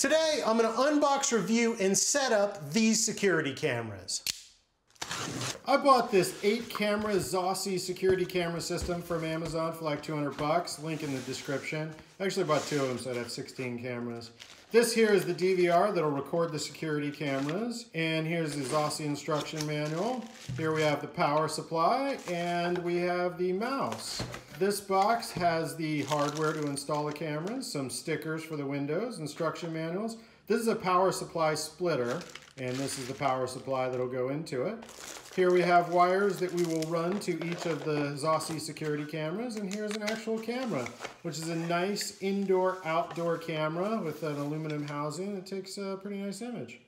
Today, I'm gonna unbox, review, and set up these security cameras. I bought this eight camera Zosi security camera system from Amazon for like 200 bucks. Link in the description. I actually bought two of them, so I'd have 16 cameras. This here is the DVR that'll record the security cameras. And here's the Zosi instruction manual. Here we have the power supply and we have the mouse. This box has the hardware to install the cameras, some stickers for the windows, instruction manuals. This is a power supply splitter and this is the power supply that'll go into it. Here we have wires that we will run to each of the Zosi security cameras, and here's an actual camera, which is a nice indoor-outdoor camera with an aluminum housing that takes a pretty nice image.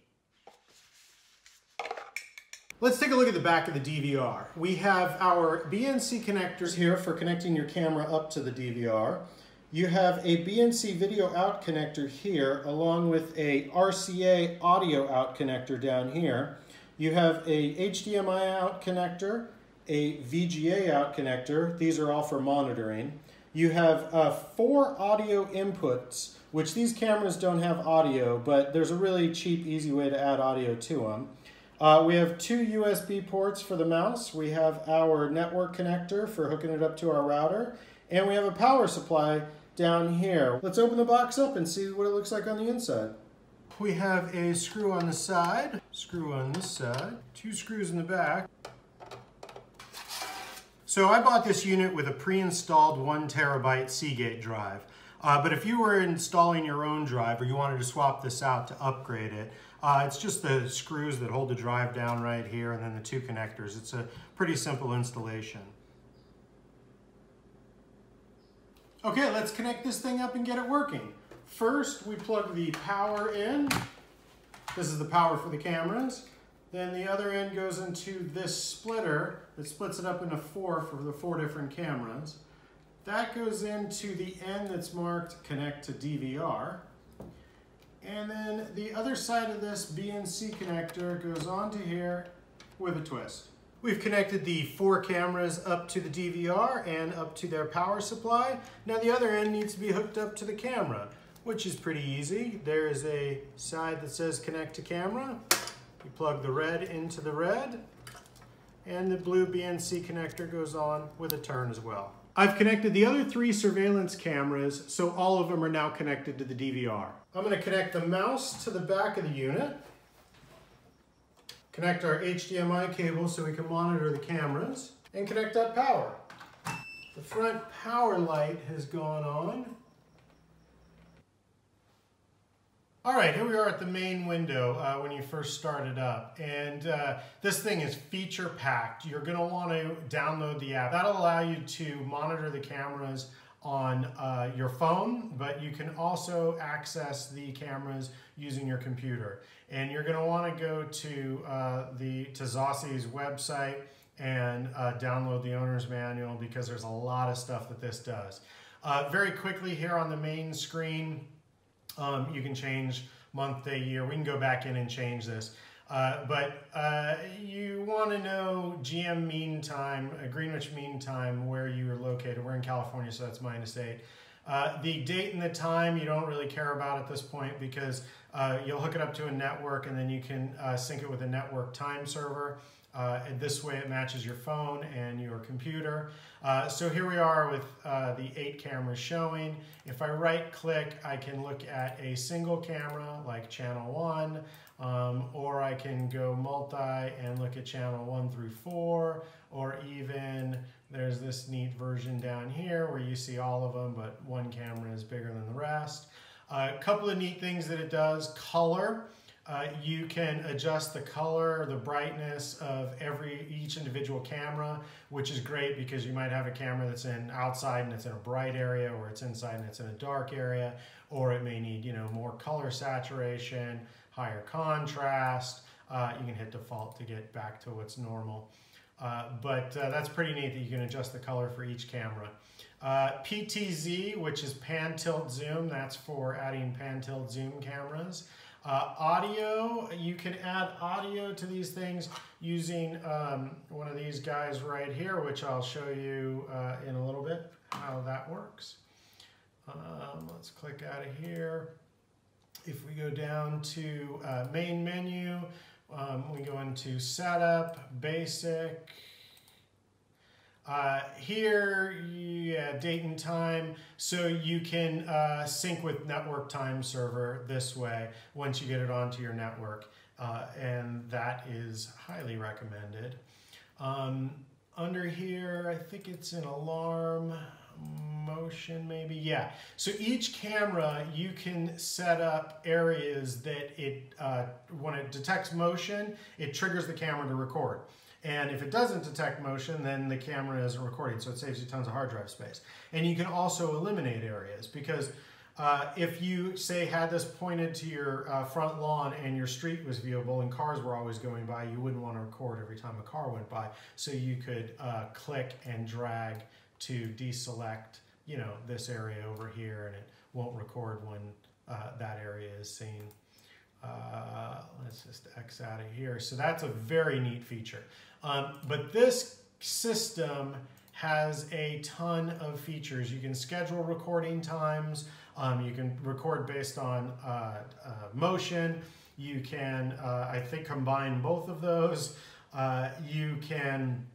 Let's take a look at the back of the DVR. We have our BNC connectors here for connecting your camera up to the DVR. You have a BNC video out connector here, along with a RCA audio out connector down here. You have a HDMI out connector, a VGA out connector. These are all for monitoring. You have uh, four audio inputs, which these cameras don't have audio, but there's a really cheap, easy way to add audio to them. Uh, we have two USB ports for the mouse. We have our network connector for hooking it up to our router. And we have a power supply down here. Let's open the box up and see what it looks like on the inside. We have a screw on the side, screw on this side, two screws in the back. So I bought this unit with a pre-installed one terabyte Seagate drive. Uh, but if you were installing your own drive or you wanted to swap this out to upgrade it, uh, it's just the screws that hold the drive down right here and then the two connectors. It's a pretty simple installation. Okay, let's connect this thing up and get it working. First, we plug the power in. This is the power for the cameras. Then the other end goes into this splitter that splits it up into four for the four different cameras. That goes into the end that's marked connect to DVR. And then the other side of this BNC connector goes onto here with a twist. We've connected the four cameras up to the DVR and up to their power supply. Now the other end needs to be hooked up to the camera which is pretty easy. There is a side that says connect to camera. You plug the red into the red and the blue BNC connector goes on with a turn as well. I've connected the other three surveillance cameras, so all of them are now connected to the DVR. I'm gonna connect the mouse to the back of the unit, connect our HDMI cable so we can monitor the cameras, and connect up power. The front power light has gone on. All right, here we are at the main window uh, when you first start it up. And uh, this thing is feature packed. You're gonna wanna download the app. That'll allow you to monitor the cameras on uh, your phone, but you can also access the cameras using your computer. And you're gonna wanna go to uh, the to Zosi's website and uh, download the owner's manual because there's a lot of stuff that this does. Uh, very quickly here on the main screen, um, you can change month, day, year. We can go back in and change this. Uh, but uh, you want to know GM mean time, uh, Greenwich mean time, where you are located. We're in California, so that's minus eight. Uh, the date and the time you don't really care about at this point because uh, you'll hook it up to a network and then you can sync it with a network time server. Uh, and this way it matches your phone and your computer. Uh, so here we are with uh, the eight cameras showing. If I right click, I can look at a single camera like channel one, um, or I can go multi and look at channel one through four, or even there's this neat version down here where you see all of them, but one camera is bigger than the rest. A couple of neat things that it does, color. Uh, you can adjust the color, the brightness of every each individual camera, which is great because you might have a camera that's in outside and it's in a bright area, or it's inside and it's in a dark area, or it may need you know more color saturation, higher contrast. Uh, you can hit default to get back to what's normal. Uh, but uh, that's pretty neat that you can adjust the color for each camera. Uh, PTZ, which is pan tilt zoom, that's for adding pan tilt zoom cameras. Uh, audio, you can add audio to these things using um, one of these guys right here, which I'll show you uh, in a little bit how that works. Um, let's click out of here. if we go down to uh, main menu, um, we go into setup, basic. Uh, here, yeah, date and time. So you can uh, sync with network time server this way once you get it onto your network. Uh, and that is highly recommended. Um, under here, I think it's an alarm motion maybe yeah so each camera you can set up areas that it uh, when it detects motion it triggers the camera to record and if it doesn't detect motion then the camera isn't recording so it saves you tons of hard drive space and you can also eliminate areas because uh, if you say had this pointed to your uh, front lawn and your street was viewable and cars were always going by, you wouldn't want to record every time a car went by. So you could uh, click and drag to deselect, you know, this area over here and it won't record when uh, that area is seen. Just X out of here. So that's a very neat feature. Um, but this system has a ton of features. You can schedule recording times. Um, you can record based on uh, uh, motion. You can, uh, I think, combine both of those. Uh, you can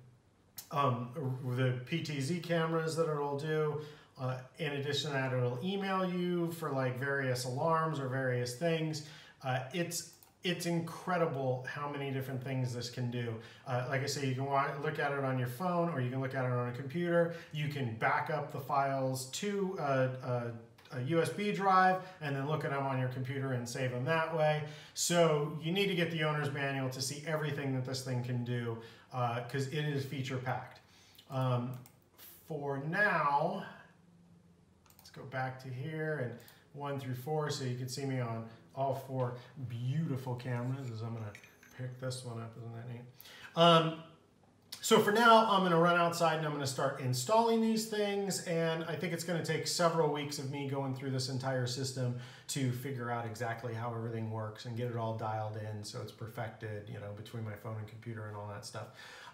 um, the PTZ cameras that it'll do. Uh, in addition to that, it'll email you for like various alarms or various things. Uh, it's it's incredible how many different things this can do. Uh, like I say, you can look at it on your phone or you can look at it on a computer. You can back up the files to a, a, a USB drive and then look at them on your computer and save them that way. So you need to get the owner's manual to see everything that this thing can do because uh, it is feature packed. Um, for now, let's go back to here and one through four so you can see me on all four beautiful cameras as I'm gonna pick this one up, isn't that neat? Um, so for now, I'm gonna run outside and I'm gonna start installing these things and I think it's gonna take several weeks of me going through this entire system to figure out exactly how everything works and get it all dialed in so it's perfected, you know, between my phone and computer and all that stuff.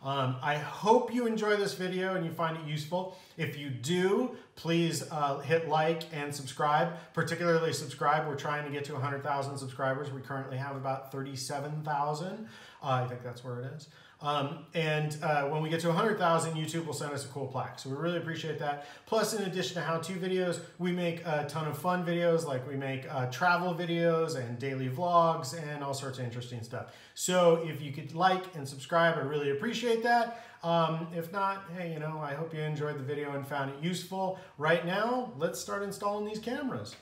Um, I hope you enjoy this video and you find it useful. If you do, please uh, hit like and subscribe, particularly subscribe. We're trying to get to 100,000 subscribers. We currently have about 37,000. Uh, I think that's where it is. Um, and uh, when we get to 100,000, YouTube will send us a cool plaque. So we really appreciate that. Plus, in addition to how-to videos, we make a ton of fun videos, like we make uh, travel videos and daily vlogs and all sorts of interesting stuff. So if you could like and subscribe, I really appreciate that. Um, if not, hey, you know, I hope you enjoyed the video and found it useful. Right now, let's start installing these cameras.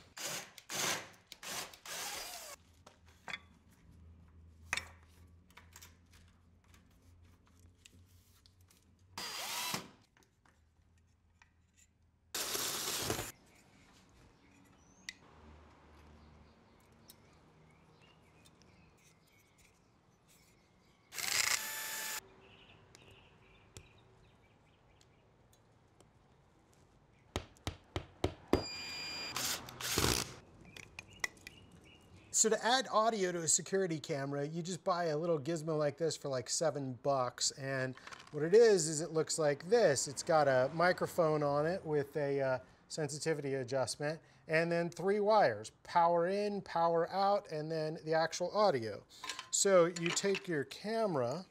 So to add audio to a security camera, you just buy a little gizmo like this for like seven bucks. And what it is, is it looks like this. It's got a microphone on it with a uh, sensitivity adjustment and then three wires, power in, power out, and then the actual audio. So you take your camera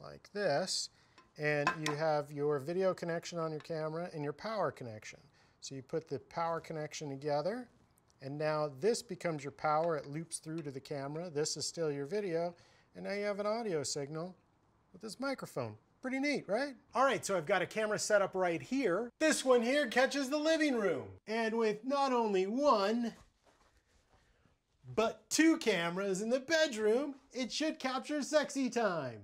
like this, and you have your video connection on your camera and your power connection. So you put the power connection together, and now this becomes your power. It loops through to the camera. This is still your video. And now you have an audio signal with this microphone. Pretty neat, right? All right, so I've got a camera set up right here. This one here catches the living room. And with not only one, but two cameras in the bedroom, it should capture sexy time.